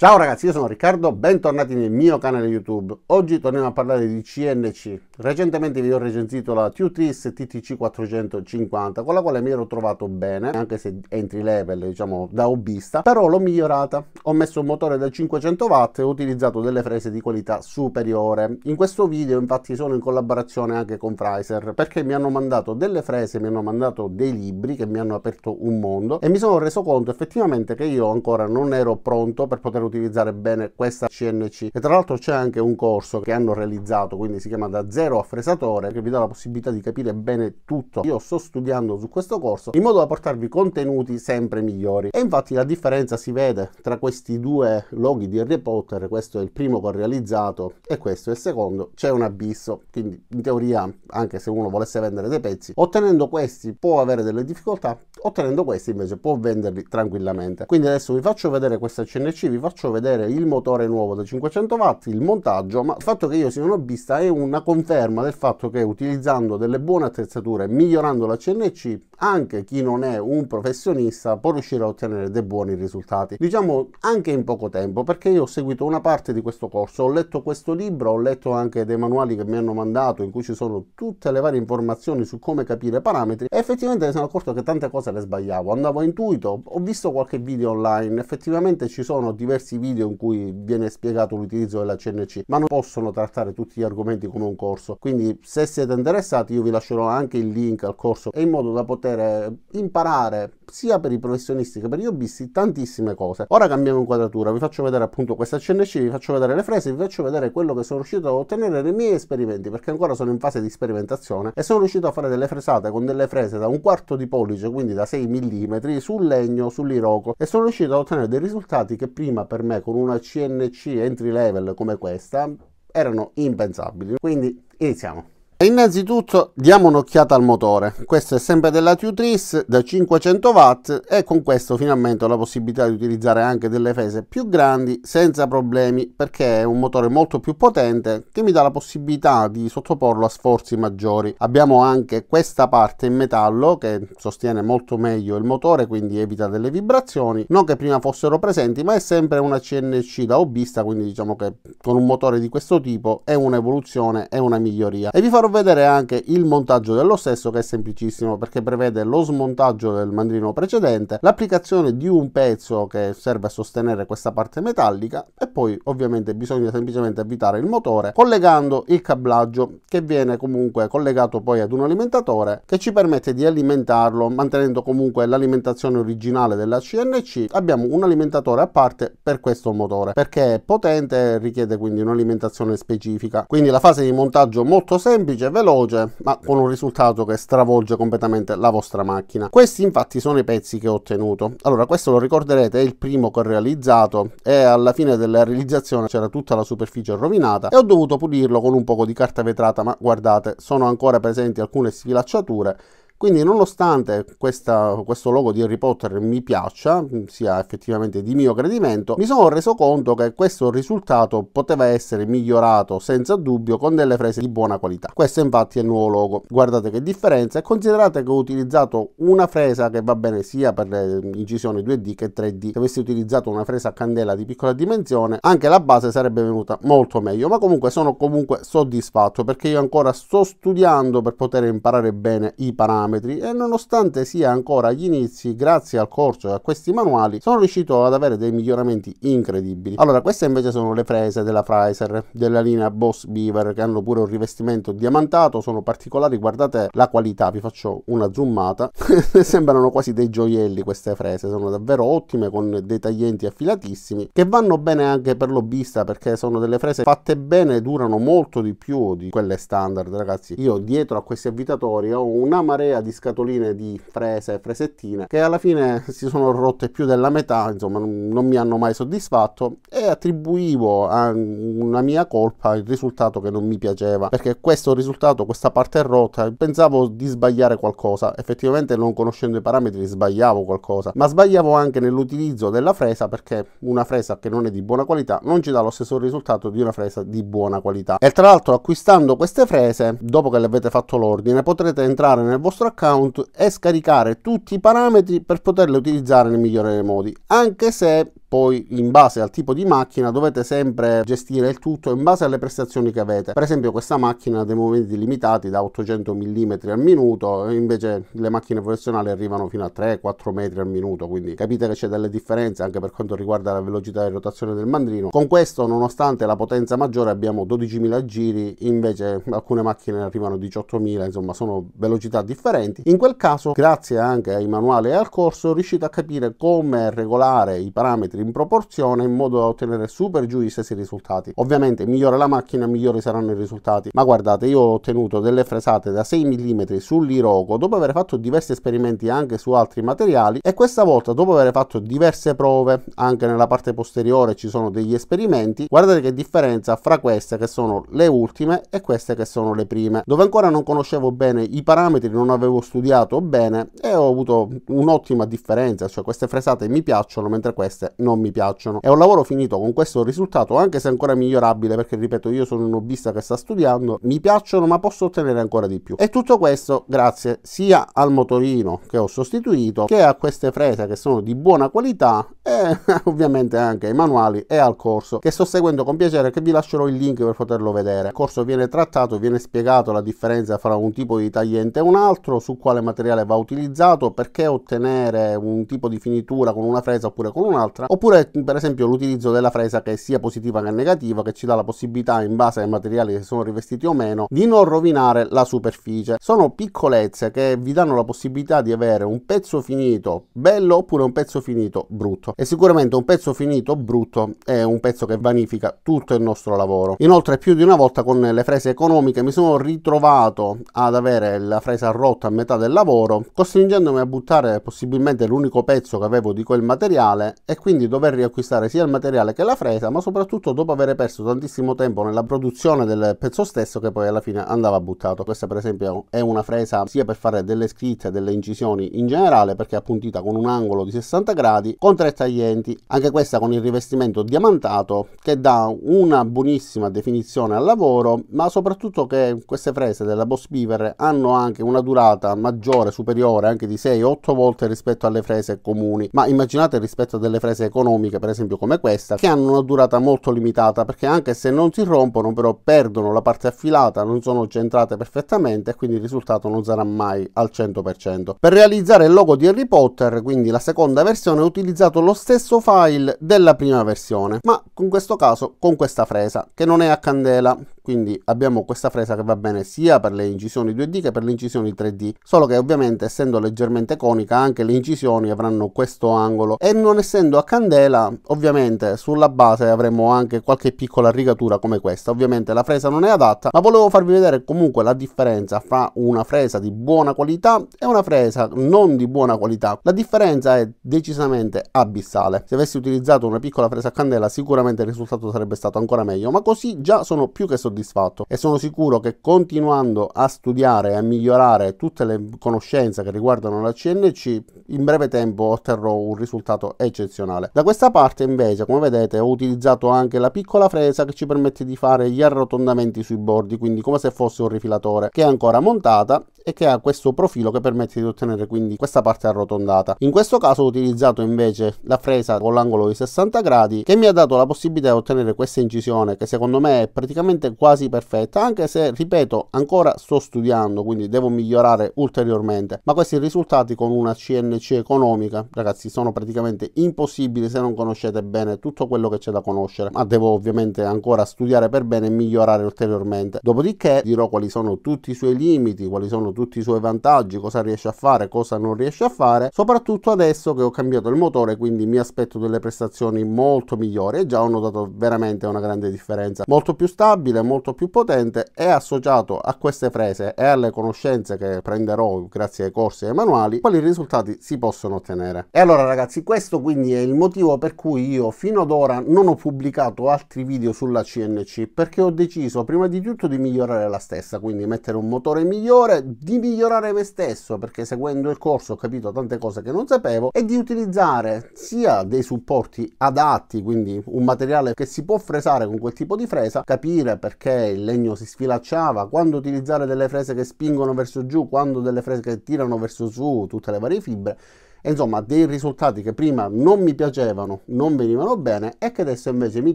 Ciao ragazzi, io sono Riccardo, bentornati nel mio canale YouTube. Oggi torniamo a parlare di CNC. Recentemente vi ho recensito la Tutris TTC 450, con la quale mi ero trovato bene, anche se entry level, diciamo da hobbista, però l'ho migliorata. Ho messo un motore da 500 watt e ho utilizzato delle frese di qualità superiore. In questo video infatti sono in collaborazione anche con Fraser, perché mi hanno mandato delle frese, mi hanno mandato dei libri che mi hanno aperto un mondo e mi sono reso conto effettivamente che io ancora non ero pronto per poter utilizzare bene questa CNC e tra l'altro c'è anche un corso che hanno realizzato quindi si chiama da zero a fresatore che vi dà la possibilità di capire bene tutto. Io sto studiando su questo corso in modo da portarvi contenuti sempre migliori. E infatti la differenza si vede tra questi due loghi di Harry Potter questo è il primo che ho realizzato e questo è il secondo. C'è un abisso quindi in teoria anche se uno volesse vendere dei pezzi ottenendo questi può avere delle difficoltà ottenendo questi invece può venderli tranquillamente quindi adesso vi faccio vedere questa CNC vi faccio vedere il motore nuovo da 500 watt, il montaggio, ma il fatto che io sia un hobbista è una conferma del fatto che utilizzando delle buone attrezzature, migliorando la CNC, anche chi non è un professionista può riuscire a ottenere dei buoni risultati. Diciamo anche in poco tempo, perché io ho seguito una parte di questo corso, ho letto questo libro, ho letto anche dei manuali che mi hanno mandato in cui ci sono tutte le varie informazioni su come capire parametri e effettivamente mi sono accorto che tante cose le sbagliavo. Andavo a intuito, ho visto qualche video online, effettivamente ci sono diversi video in cui viene spiegato l'utilizzo della CNC, ma non possono trattare tutti gli argomenti come un corso. Quindi se siete interessati io vi lascerò anche il link al corso in modo da poter imparare sia per i professionisti che per gli hobbisti tantissime cose. Ora cambiamo inquadratura, vi faccio vedere appunto questa CNC, vi faccio vedere le frese, vi faccio vedere quello che sono riuscito a ottenere nei miei esperimenti perché ancora sono in fase di sperimentazione e sono riuscito a fare delle fresate con delle frese da un quarto di pollice, quindi da 6 mm, sul legno, sull'iroko e sono riuscito a ottenere dei risultati che prima per me con una CNC entry level come questa erano impensabili. Quindi iniziamo. Innanzitutto diamo un'occhiata al motore, questo è sempre della Tutris da 500 watt e con questo finalmente ho la possibilità di utilizzare anche delle fese più grandi senza problemi perché è un motore molto più potente che mi dà la possibilità di sottoporlo a sforzi maggiori. Abbiamo anche questa parte in metallo che sostiene molto meglio il motore quindi evita delle vibrazioni, non che prima fossero presenti ma è sempre una CNC da hobbista quindi diciamo che con un motore di questo tipo è un'evoluzione, è una miglioria. E vi farò vedere anche il montaggio dello stesso che è semplicissimo perché prevede lo smontaggio del mandrino precedente, l'applicazione di un pezzo che serve a sostenere questa parte metallica e poi ovviamente bisogna semplicemente avvitare il motore collegando il cablaggio che viene comunque collegato poi ad un alimentatore che ci permette di alimentarlo mantenendo comunque l'alimentazione originale della CNC. Abbiamo un alimentatore a parte per questo motore perché è potente e richiede quindi un'alimentazione specifica. Quindi la fase di montaggio molto semplice semplice, veloce, ma con un risultato che stravolge completamente la vostra macchina. Questi infatti sono i pezzi che ho ottenuto. Allora, questo lo ricorderete, è il primo che ho realizzato e alla fine della realizzazione c'era tutta la superficie rovinata e ho dovuto pulirlo con un po' di carta vetrata, ma guardate, sono ancora presenti alcune sfilacciature quindi nonostante questa, questo logo di Harry Potter mi piaccia, sia effettivamente di mio gradimento, mi sono reso conto che questo risultato poteva essere migliorato senza dubbio con delle frese di buona qualità. Questo infatti è il nuovo logo. Guardate che differenza e considerate che ho utilizzato una fresa che va bene sia per le incisioni 2D che 3D. Se avessi utilizzato una fresa a candela di piccola dimensione, anche la base sarebbe venuta molto meglio, ma comunque sono comunque soddisfatto perché io ancora sto studiando per poter imparare bene i parametri parametri e nonostante sia ancora agli inizi, grazie al corso e a questi manuali, sono riuscito ad avere dei miglioramenti incredibili. Allora, queste invece sono le frese della Fraser, della linea Boss Beaver, che hanno pure un rivestimento diamantato, sono particolari, guardate la qualità, vi faccio una zoomata, sembrano quasi dei gioielli queste frese, sono davvero ottime con dei taglienti affilatissimi, che vanno bene anche per l'hobbista perché sono delle frese fatte bene, durano molto di più di quelle standard, ragazzi. Io dietro a questi avvitatori ho una marea migliaia di scatoline di frese e fresettine che alla fine si sono rotte più della metà, insomma non, mi hanno mai soddisfatto e attribuivo a una mia colpa il risultato che non mi piaceva perché questo risultato, questa parte rotta, pensavo di sbagliare qualcosa, effettivamente non conoscendo i parametri sbagliavo qualcosa, ma sbagliavo anche nell'utilizzo della fresa perché una fresa che non è di buona qualità non ci dà lo stesso risultato di una fresa di buona qualità. E tra l'altro acquistando queste frese, dopo che le avete fatto l'ordine, potrete entrare nel vostro account e scaricare tutti i parametri per poterle utilizzare nel migliore dei modi, anche se poi in base al tipo di macchina dovete sempre gestire il tutto in base alle prestazioni che avete. Per esempio questa macchina ha dei movimenti limitati da 800 mm al minuto, invece le macchine professionali arrivano fino a 3-4 metri al minuto, quindi capite che c'è delle differenze anche per quanto riguarda la velocità di rotazione del mandrino. Con questo, nonostante la potenza maggiore, abbiamo 12.000 giri, invece alcune macchine arrivano a 18.000, insomma sono velocità differenti. In quel caso, grazie anche ai manuali e al corso, riuscite a capire come regolare i parametri in proporzione in modo da ottenere super giù gli stessi risultati. Ovviamente migliore la macchina, migliori saranno i risultati. Ma guardate, io ho ottenuto delle fresate da 6 mm sull'Iroco dopo aver fatto diversi esperimenti anche su altri materiali e questa volta dopo aver fatto diverse prove, anche nella parte posteriore ci sono degli esperimenti, guardate che differenza fra queste che sono le ultime e queste che sono le prime, dove ancora non conoscevo bene i parametri, non avevo studiato bene e ho avuto un'ottima differenza, cioè queste fresate mi piacciono mentre queste non mi piacciono. È un lavoro finito con questo risultato, anche se ancora migliorabile, perché ripeto, io sono un hobbista che sta studiando, mi piacciono ma posso ottenere ancora di più. E tutto questo grazie sia al motorino che ho sostituito, che a queste frese che sono di buona qualità e ovviamente anche ai manuali e al corso che sto seguendo con piacere che vi lascerò il link per poterlo vedere. Il corso viene trattato, viene spiegato la differenza fra un tipo di tagliente e un altro, su quale materiale va utilizzato, perché ottenere un tipo di finitura con una fresa oppure con un'altra, oppure per esempio l'utilizzo della fresa che sia positiva che negativa, che ci dà la possibilità in base ai materiali che sono rivestiti o meno di non rovinare la superficie. Sono piccolezze che vi danno la possibilità di avere un pezzo finito bello oppure un pezzo finito brutto e sicuramente un pezzo finito brutto è un pezzo che vanifica tutto il nostro lavoro. Inoltre più di una volta con le frese economiche mi sono ritrovato ad avere la fresa rotta a metà del lavoro, costringendomi a buttare possibilmente l'unico pezzo che avevo di quel materiale e quindi dover riacquistare sia il materiale che la fresa, ma soprattutto dopo aver perso tantissimo tempo nella produzione del pezzo stesso che poi alla fine andava buttato. Questa per esempio è una fresa sia per fare delle scritte, delle incisioni in generale perché è appuntita con un angolo di 60 gradi con tre taglienti, anche questa con il rivestimento diamantato che dà una buonissima definizione al lavoro, ma soprattutto che queste frese della Boss Beaver hanno anche una durata maggiore, superiore anche di 6-8 volte rispetto alle frese comuni, ma immaginate rispetto a delle frese economiche per esempio come questa che hanno una durata molto limitata perché anche se non si rompono però perdono la parte affilata, non sono centrate perfettamente e quindi il risultato non sarà mai al 100%. Per realizzare il logo di Harry Potter, quindi la seconda versione, ho utilizzato lo stesso file della prima versione, ma in questo caso con questa fresa che non è a candela, quindi abbiamo questa fresa che va bene sia per le incisioni 2D che per le incisioni 3D, solo che ovviamente essendo leggermente conica anche le incisioni avranno questo angolo e non essendo a candela ovviamente sulla base avremo anche qualche piccola rigatura come questa, ovviamente la fresa non è adatta, ma volevo farvi vedere comunque la differenza fra una fresa di buona qualità e una fresa non di buona qualità. La differenza è decisamente abissale. Se avessi utilizzato una piccola fresa a candela sicuramente il risultato sarebbe stato ancora meglio, ma così già sono più che soddisfatto soddisfatto e sono sicuro che continuando a studiare e a migliorare tutte le conoscenze che riguardano la CNC in breve tempo otterrò un risultato eccezionale. Da questa parte invece come vedete ho utilizzato anche la piccola fresa che ci permette di fare gli arrotondamenti sui bordi quindi come se fosse un rifilatore che è ancora montata e che ha questo profilo che permette di ottenere quindi questa parte arrotondata. In questo caso ho utilizzato invece la fresa con l'angolo di 60 gradi che mi ha dato la possibilità di ottenere questa incisione che secondo me è praticamente quasi perfetta anche se ripeto ancora sto studiando quindi devo migliorare ulteriormente. Ma questi risultati con una CNC economica ragazzi sono praticamente impossibili se non conoscete bene tutto quello che c'è da conoscere. Ma devo ovviamente ancora studiare per bene e migliorare ulteriormente. Dopodiché dirò quali sono tutti i suoi limiti quali sono tutti i suoi vantaggi, cosa riesce a fare, cosa non riesce a fare, soprattutto adesso che ho cambiato il motore, quindi mi aspetto delle prestazioni molto migliori. E già ho notato veramente una grande differenza. Molto più stabile, molto più potente e associato a queste frese e alle conoscenze che prenderò grazie ai corsi e ai manuali, quali risultati si possono ottenere. E allora ragazzi, questo quindi è il motivo per cui io fino ad ora non ho pubblicato altri video sulla CNC perché ho deciso prima di tutto di migliorare la stessa, quindi mettere un motore migliore, di migliorare me stesso perché seguendo il corso ho capito tante cose che non sapevo e di utilizzare sia dei supporti adatti, quindi un materiale che si può fresare con quel tipo di fresa, capire perché il legno si sfilacciava, quando utilizzare delle frese che spingono verso giù, quando delle frese che tirano verso su, tutte le varie fibre e insomma dei risultati che prima non mi piacevano, non venivano bene e che adesso invece mi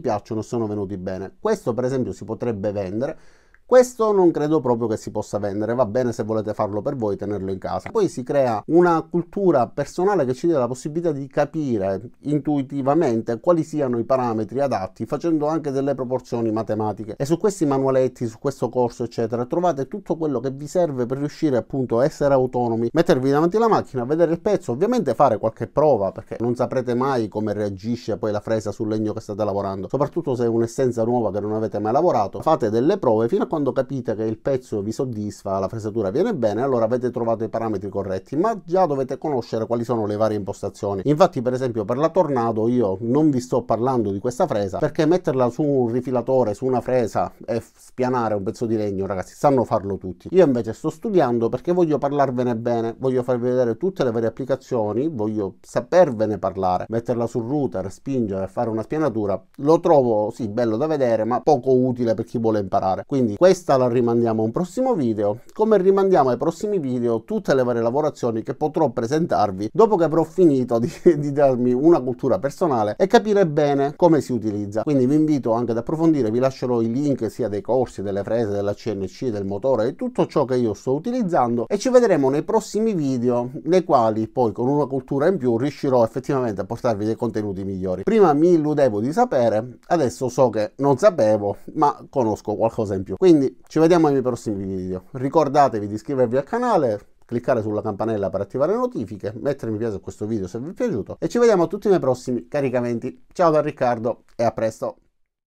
piacciono sono venuti bene. Questo per esempio si potrebbe vendere questo non credo proprio che si possa vendere, va bene se volete farlo per voi, tenerlo in casa. Poi si crea una cultura personale che ci dà la possibilità di capire intuitivamente quali siano i parametri adatti, facendo anche delle proporzioni matematiche. E su questi manualetti, su questo corso, eccetera, trovate tutto quello che vi serve per riuscire appunto a essere autonomi, mettervi davanti alla macchina, vedere il pezzo, ovviamente fare qualche prova, perché non saprete mai come reagisce poi la fresa sul legno che state lavorando, soprattutto se è un'essenza nuova che non avete mai lavorato. Fate delle prove fino a quando capite che il pezzo vi soddisfa, la fresatura viene bene, allora avete trovato i parametri corretti, ma già dovete conoscere quali sono le varie impostazioni. Infatti, per esempio, per la Tornado io non vi sto parlando di questa fresa perché metterla su un rifilatore, su una fresa e spianare un pezzo di legno, ragazzi, sanno farlo tutti. Io invece sto studiando perché voglio parlarvene bene, voglio farvi vedere tutte le varie applicazioni, voglio sapervene parlare, metterla sul router, spingere, fare una spianatura, lo trovo sì bello da vedere, ma poco utile per chi vuole imparare. Quindi questa la rimandiamo a un prossimo video, come rimandiamo ai prossimi video tutte le varie lavorazioni che potrò presentarvi dopo che avrò finito di, di darmi una cultura personale e capire bene come si utilizza. Quindi vi invito anche ad approfondire, vi lascerò i link sia dei corsi, delle frese, della CNC, del motore e tutto ciò che io sto utilizzando e ci vedremo nei prossimi video nei quali poi con una cultura in più riuscirò effettivamente a portarvi dei contenuti migliori. Prima mi illudevo di sapere, adesso so che non sapevo, ma conosco qualcosa in più. Quindi quindi ci vediamo nei prossimi video. Ricordatevi di iscrivervi al canale, cliccare sulla campanella per attivare le notifiche, mettere mi piace a questo video se vi è piaciuto e ci vediamo tutti nei prossimi caricamenti. Ciao da Riccardo e a presto!